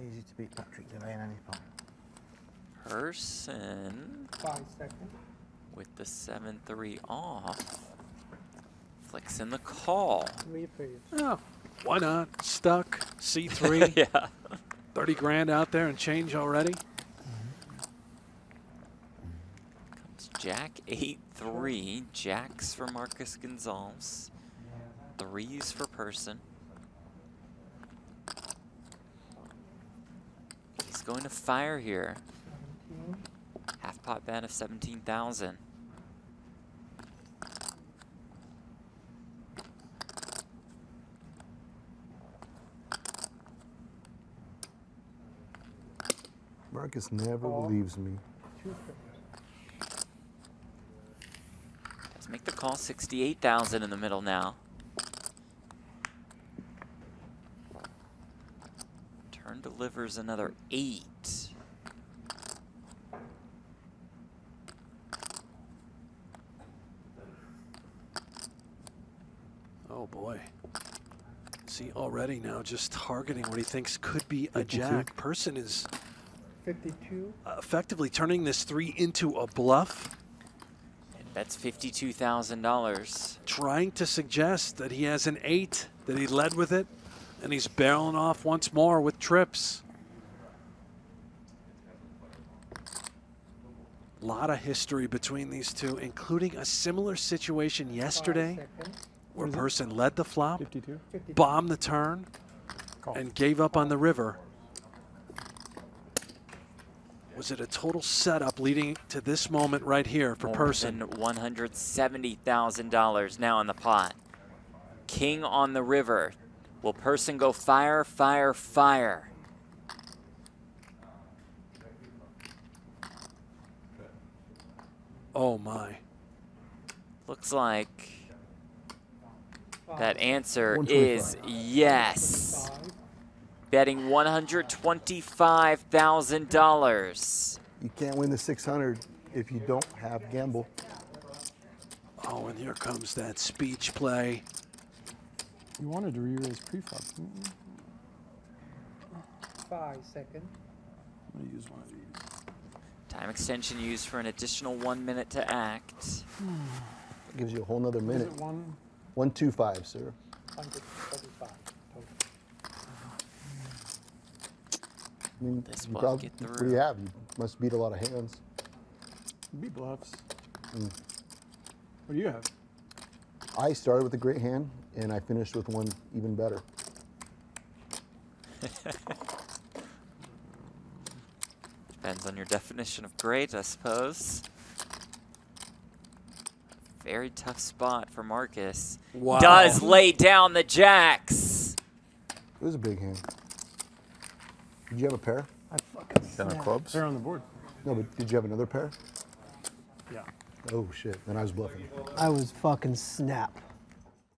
easy to beat Patrick Delay in any pot. Persson Five seconds. with the 7-3 off. Flicks in the call. Oh, why not? Stuck. C3. yeah. 30 grand out there and change already. Comes Jack 8-3. Jacks for Markus Gonsalves. Threes for Persson. Going to fire here. Seventeen. Half pot bet of 17,000. Markus never Call. believes me. Let's make the call 68,000 in the middle now. Turn delivers another eight. Oh boy. See already now just targeting what he thinks could be a jack. Persson is Fifty-two. uh, effectively turning this three into a bluff, And bets $52,000. trying to suggest that he has an eight, that he led with it, and he's barreling off once more with trips. A lot of history between these two, including a similar situation yesterday where mm-hmm. Persson led the flop, 52. Bombed the turn, Call. and gave up on the river. Was it a total setup leading to this moment right here for More Persson? than $170,000 now in the pot. King on the river. Will Persson go fire, fire, fire? Oh my. Looks like that answer is yes. Betting $125,000. You can't win the 600 if you don't have gamble. Oh, and here comes that speech play. You wanted to re-raise preflop. didn't you? Five seconds. I'm gonna use one of these. Time extension used for an additional one minute to act. gives you a whole nother Is minute. it one? 125, sir. Hundred thirty-five. Total. I mean, This you will prob- get What do through. you have? You must beat a lot of hands. Be bluffs. Mm. What do you have? I started with a great hand, and I finished with one even better. Depends on your definition of great, I suppose. Very tough spot for Markus. Wow. Does lay down the jacks. It was a big hand. Did you have a pair? I fucking Ten of clubs. They're on the board. No, but did you have another pair? Yeah. Oh shit! Then I was bluffing. I was fucking snapped.